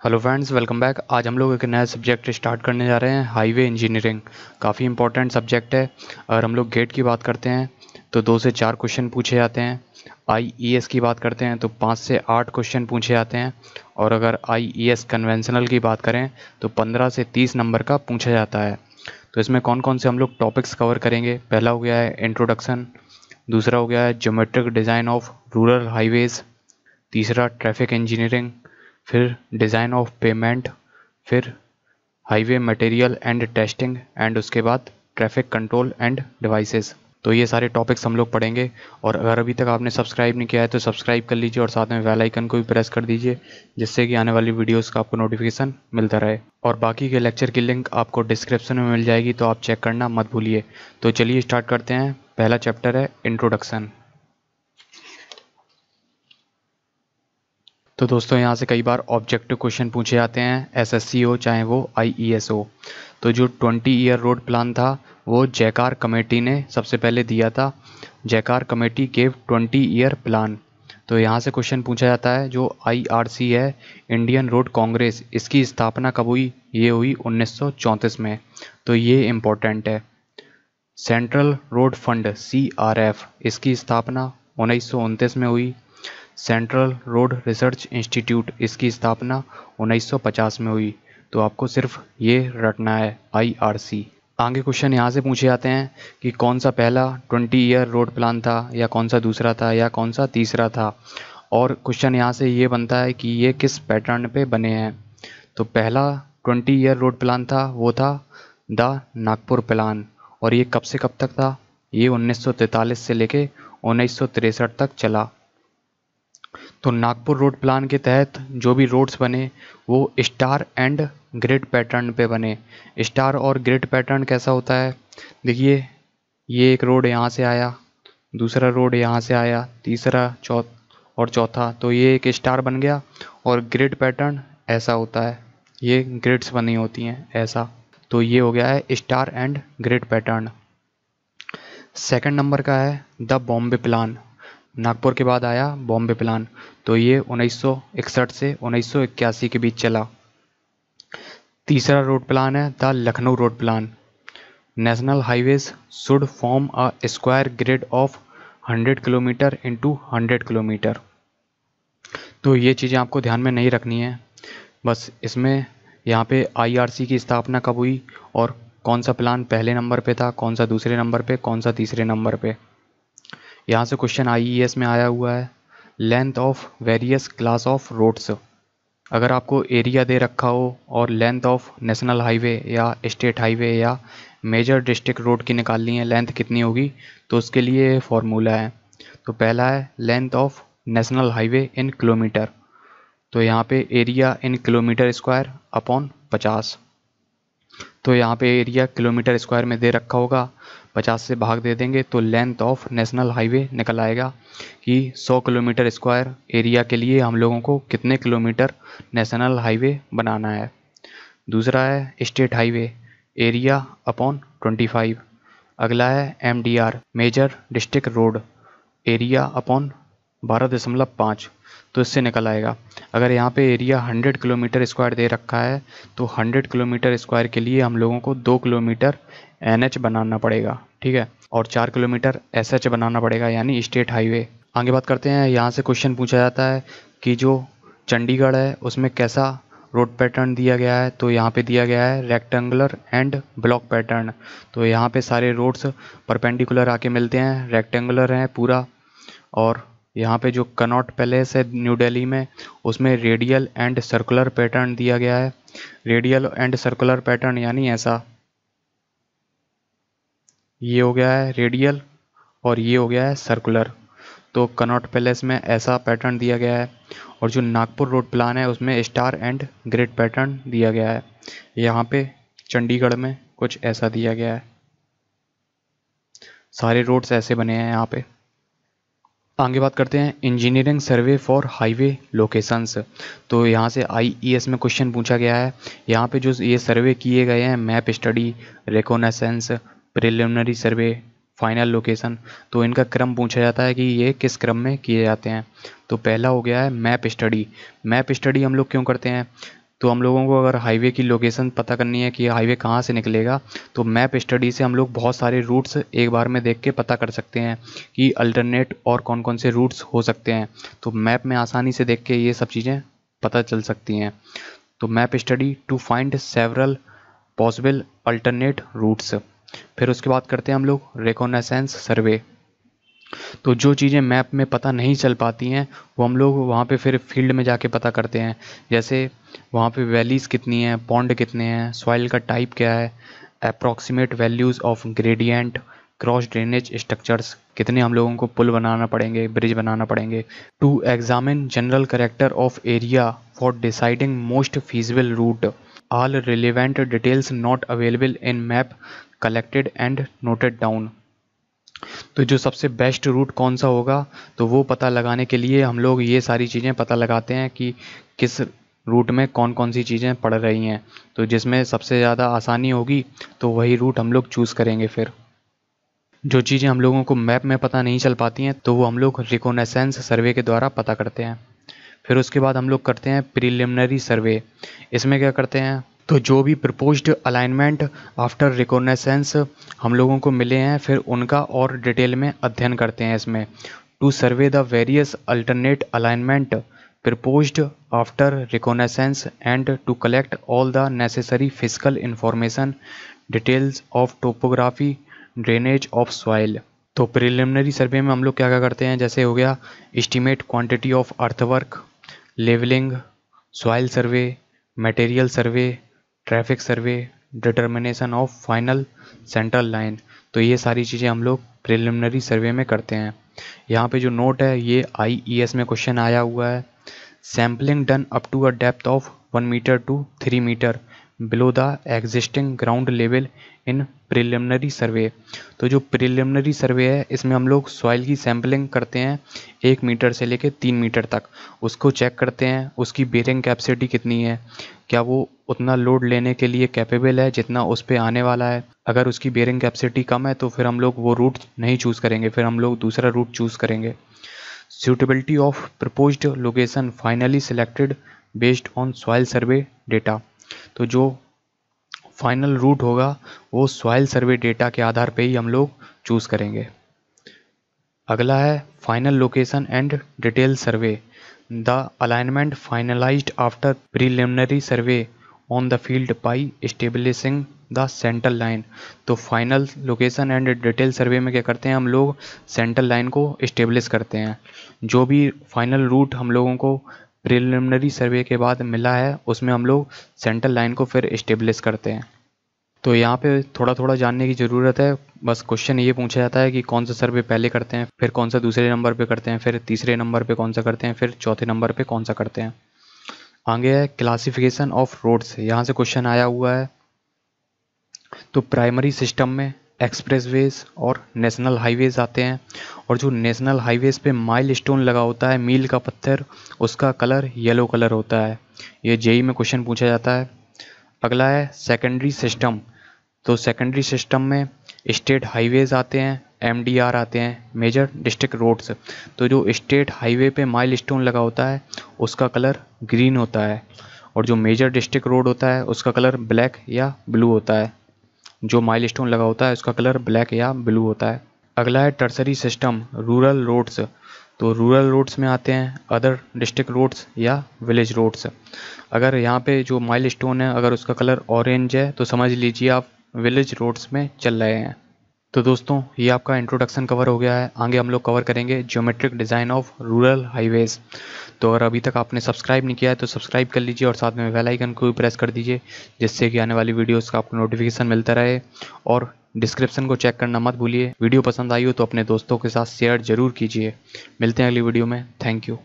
Hello friends welcome back आज हम लोग एक नया सब्जेक्ट स्टार्ट करने जा रहे हैं हाईवे इंजीनियरिंग काफ़ी इंपॉर्टेंट सब्जेक्ट है और हम लोग गेट की बात करते हैं तो दो से चार क्वेश्चन पूछे जाते हैं। आईईएस की बात करते हैं तो पाँच से आठ क्वेश्चन पूछे जाते हैं। और अगर आईईएस कन्वेंशनल की बात करें तो पंद्रह से तीस नंबर का पूछा जाता है। तो इसमें कौन कौन से हम लोग टॉपिक्स कवर करेंगे? पहला हो गया है इंट्रोडक्शन दूसरा हो गया है geometric design of rural highways तीसरा ट्रैफ़िक इंजीनियरिंग फिर डिज़ाइन ऑफ़ पेमेंट फिर highway material and testing and उसके बाद ट्रैफ़िक कंट्रोल एंड डिवाइसेस तो ये सारे टॉपिक्स हम लोग पढ़ेंगे, और अगर अभी तक आपने सब्सक्राइब नहीं किया है तो सब्सक्राइब कर लीजिए और साथ में बेल आइकन को भी प्रेस कर दीजिए, जिससे कि आने वाली वीडियोस का आपको नोटिफिकेशन मिलता रहे। और बाकी के लेक्चर की लिंक आपको डिस्क्रिप्शन में मिल जाएगी तो आप चेक करना मत भूलिए। तो चलिए स्टार्ट करते हैं। पहला चैप्टर है इंट्रोडक्शन तो दोस्तों, यहाँ से कई बार ऑब्जेक्टिव क्वेश्चन पूछे जाते हैं एसएससी हो चाहे वो आईईएस हो तो जो 20 ईयर रोड प्लान था, वो जयकार कमेटी ने सबसे पहले दिया था। जयकार कमेटी गेव 20 ईयर प्लान। तो यहाँ से क्वेश्चन पूछा जाता है, जो आईआरसी है इंडियन रोड कांग्रेस इसकी स्थापना कब हुई? ये हुई उन्नीस सौ चौंतीस में। तो ये इम्पोर्टेंट है। सेंट्रल रोड फंड सीआरएफ इसकी स्थापना उन्नीस सौ उनतीस में हुई। Central road research institute. इसकी स्थापना 1950 में हुई। तो आपको सिर्फ़ ये रटना है आईआरसी आगे क्वेश्चन यहाँ से पूछे जाते हैं कि कौन सा पहला 20 ईयर रोड प्लान था, या कौन सा दूसरा था, या कौन सा तीसरा था? और क्वेश्चन यहाँ से ये बनता है कि ये किस पैटर्न पे बने हैं। तो पहला 20 ईयर रोड प्लान था, वो था द नागपुर प्लान। और ये कब से कब तक था? ये 1943 से लेके उन्नीस तक चला। तो नागपुर रोड प्लान के तहत जो भी रोड्स बने, वो स्टार एंड ग्रिड पैटर्न पे बने। स्टार और ग्रिड पैटर्न कैसा होता है? देखिए, ये एक रोड यहाँ से आया, दूसरा रोड यहाँ से आया, तीसरा चौथ और चौथा। तो ये एक स्टार बन गया और ग्रिड पैटर्न ऐसा होता है। ये ग्रिड्स बनी होती हैं, ऐसा। तो ये हो गया है star and grid pattern second number का है द बॉम्बे प्लान नागपुर के बाद आया बॉम्बे प्लान। तो ये 1961 से 1981 के बीच चला। तीसरा रोड प्लान है, the Lucknow road plan national highways should form a square grid of 100 kilometre into 100 kilometre तो ये चीज़ें आपको ध्यान में नहीं रखनी है। बस इसमें यहाँ पे आईआरसी की स्थापना कब हुई और कौन सा प्लान पहले नंबर पे था, कौन सा दूसरे नंबर पे, कौन सा तीसरे नंबर पे? यहाँ से क्वेश्चन आईईएस में आया हुआ है. Length of various class of roads अगर आपको एरिया दे रखा हो और लेंथ ऑफ़ नेशनल हाईवे या स्टेट हाईवे या मेजर डिस्ट्रिक्ट रोड की निकालनी है लेंथ कितनी होगी तो उसके लिए फॉर्मूला है. तो पहला है length of national highway in kilometre तो यहाँ पे area in kilometre square upon पचास. तो यहाँ पे एरिया किलोमीटर स्क्वायर में दे रखा होगा. पचास से भाग दे देंगे तो लेंथ ऑफ़ नेशनल हाईवे निकल आएगा कि 100 किलोमीटर स्क्वायर एरिया के लिए हम लोगों को कितने किलोमीटर नेशनल हाईवे बनाना है। दूसरा है स्टेट हाईवे एरिया अपॉन 25 अगला है M D R major district road area upon बारह दशमलव पाँच। तो इससे निकल आएगा। अगर यहाँ पे एरिया 100 किलोमीटर स्क्वायर दे रखा है तो 100 किलोमीटर स्क्वायर के लिए हम लोगों को दो किलोमीटर एनएच बनाना पड़ेगा। ठीक है? और चार किलोमीटर एस एच बनाना पड़ेगा, यानी स्टेट हाईवे। आगे बात करते हैं, यहाँ से क्वेश्चन पूछा जाता है कि जो चंडीगढ़ है, उसमें कैसा रोड पैटर्न दिया गया है? तो यहाँ पे दिया गया है रेक्टेंगुलर एंड ब्लॉक पैटर्न तो यहाँ पे सारे रोड्स परपेंडिकुलर आके मिलते हैं रेक्टेंगुलर हैं पूरा। और यहाँ पे जो कनॉट पैलेस है न्यू दिल्ली में, उसमें रेडियल एंड सर्कुलर पैटर्न दिया गया है। रेडियल एंड सर्कुलर पैटर्न यानी ऐसा। ये हो गया है रेडियल और ये हो गया है सर्कुलर तो कनॉट पैलेस में ऐसा पैटर्न दिया गया है और जो नागपुर रोड प्लान है उसमें स्टार एंड ग्रिड पैटर्न दिया गया है. यहाँ पे चंडीगढ़ में कुछ ऐसा दिया गया है. सारे रोड्स ऐसे बने हैं यहाँ पे. आगे बात करते हैं engineering survey for highway locations तो यहाँ से आईईएस में क्वेश्चन पूछा गया है. यहाँ पे जो ये सर्वे किए गए हैं map study reconnaissance preliminary survey final location तो इनका क्रम पूछा जाता है कि ये किस क्रम में किए जाते हैं। तो पहला हो गया है मैप स्टडी मैप स्टडी हम लोग क्यों करते हैं? तो हम लोगों को अगर हाईवे की लोकेशन पता करनी है कि हाईवे कहाँ से निकलेगा तो मैप स्टडी से हम लोग बहुत सारे रूट्स एक बार में देख के पता कर सकते हैं कि अल्टरनेट और कौन कौन से रूट्स हो सकते हैं। तो मैप में आसानी से देख के ये सब चीज़ें पता चल सकती हैं। तो map study to find several possible alternate routes फिर उसके बाद करते हैं हम लोग रिकोनेसेंस सर्वे तो जो चीज़ें मैप में पता नहीं चल पाती हैं, वो हम लोग वहाँ पे फिर फ़ील्ड में जाके पता करते हैं। जैसे वहाँ पे वैलीज़ कितनी हैं पॉन्ड कितने हैं सॉइल का टाइप क्या है approximate values of gradient cross drainage structures कितने हम लोगों को पुल बनाना पड़ेंगे ब्रिज बनाना पड़ेंगे। To examine general character of area for deciding most feasible route all relevant details not available in map collected and noted down तो जो सबसे बेस्ट रूट कौन सा होगा तो वो पता लगाने के लिए हम लोग ये सारी चीज़ें पता लगाते हैं कि किस रूट में कौन कौन सी चीज़ें पड़ रही हैं। तो जिसमें सबसे ज़्यादा आसानी होगी तो वही रूट हम लोग चूज़ करेंगे फिर। जो चीज़ें हम लोगों को मैप में पता नहीं चल पाती हैं तो वो हम लोग रिकोनेसेंस सर्वे के द्वारा पता करते हैं। फिर उसके बाद हम लोग करते हैं प्रिलिमिनरी सर्वे इसमें क्या करते हैं? तो जो भी प्रपोज्ड अलाइनमेंट आफ्टर रिकोनेसेंस हम लोगों को मिले हैं, फिर उनका और डिटेल में अध्ययन करते हैं इसमें। To survey the various alternate alignment proposed after reconnaissance and to collect all the necessary physical information details of topography drainage of soil तो प्रिलिमिनरी सर्वे में हम लोग क्या क्या करते हैं? जैसे हो गया estimate quantity of earthwork levelling soil survey material survey traffic survey determination of final central line तो ये सारी चीज़ें हम लोग प्रिलिमिनरी सर्वे में करते हैं। यहाँ पे जो नोट है, ये आई ई एस में क्वेश्चन आया हुआ है। Sampling done up to a depth of one metre to three metre below the existing ground level in preliminary survey तो जो प्रिलिमिनरी सर्वे है, इसमें हम लोग सॉइल की सैम्पलिंग करते हैं एक मीटर से लेकर तीन मीटर तक। उसको चेक करते हैं, उसकी बेरिंग कैपेसिटी कितनी है, क्या वो उतना लोड लेने के लिए कैपेबल है, जितना उस पर आने वाला है। अगर उसकी बेरिंग कैपेसिटी कम है तो फिर हम लोग वो रूट नहीं चूज़ करेंगे, फिर हम लोग दूसरा रूट चूज़ करेंगे। Suitability of proposed location finally selected based on soil survey data तो जो फाइनल रूट होगा, वो सॉइल सर्वे डेटा के आधार पे ही हम लोग चूज़ करेंगे। अगला है final location and detail survey the alignment finalised after preliminary survey on the field by establishing the central line तो final location and detail survey में क्या करते हैं? हम लोग सेंट्रल लाइन को इस्टेब्लिश करते हैं। जो भी फाइनल रूट हम लोगों को प्रिलिमिनरी सर्वे के बाद मिला है, उसमें हम लोग सेंट्रल लाइन को फिर इस्टेब्लिश करते हैं। तो यहाँ पे थोड़ा थोड़ा जानने की ज़रूरत है, बस क्वेश्चन ये पूछा जाता है कि कौन सा सर्वे पहले करते हैं, फिर कौन सा दूसरे नंबर पे करते हैं, फिर तीसरे नंबर पे कौन सा करते हैं, फिर चौथे नंबर पे कौन सा करते हैं। आगे है क्लासिफिकेशन ऑफ़ रोड्स यहाँ से क्वेश्चन आया हुआ है। तो प्राइमरी सिस्टम में एक्सप्रेसवेज और नेशनल हाईवेज आते हैं। और जो नेशनल हाईवेज पे माइल स्टोन लगा होता है, मील का पत्थर, उसका कलर येलो कलर होता है। ये जेई में क्वेश्चन पूछा जाता है। अगला है सेकेंडरी सिस्टम तो सेकेंडरी सिस्टम में स्टेट हाईवेज आते हैं एमडीआर आते हैं मेजर डिस्ट्रिक्ट रोड्स तो जो स्टेट हाईवे पे माइल स्टोन लगा होता है, उसका कलर ग्रीन होता है। और जो मेजर डिस्ट्रिक्ट रोड होता है, उसका कलर ब्लैक या ब्लू होता है। जो माइल लगा होता है, उसका कलर ब्लैक या ब्लू होता है। अगला है टर्सरी सिस्टम रूरल रोड्स तो रूरल रोड्स में आते हैं अदर डिस्ट्रिक्ट रोड्स या विलेज रोड्स अगर यहाँ पे जो माइल स्टोन है, अगर उसका कलर ऑरेंज है तो समझ लीजिए आप विलेज रोड्स में चल रहे हैं। तो दोस्तों, ये आपका इंट्रोडक्शन कवर हो गया है। आगे हम लोग कवर करेंगे geometric design of rural highways तो अगर अभी तक आपने सब्सक्राइब नहीं किया है तो सब्सक्राइब कर लीजिए और साथ में बेल आइकन को भी प्रेस कर दीजिए, जिससे कि आने वाली वीडियोस का आपको नोटिफिकेशन मिलता रहे। और डिस्क्रिप्शन को चेक करना मत भूलिए। वीडियो पसंद आई हो तो अपने दोस्तों के साथ शेयर ज़रूर कीजिए। मिलते हैं अगली वीडियो में। Thank you